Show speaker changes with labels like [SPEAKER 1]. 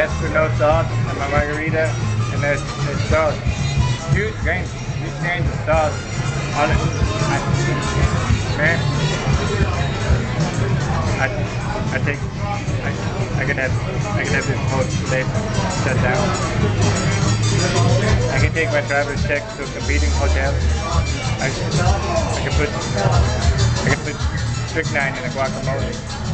[SPEAKER 1] astronaut with no sauce and my margarita, and there's, there's sauce. Huge grains, huge grains of sauce. on it, I, man, I, I think I, I can have I can have this whole place shut down. I can take my traveler's check to a competing hotel. I, I can put I can put strychnine in a guacamole.